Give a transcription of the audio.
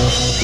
Música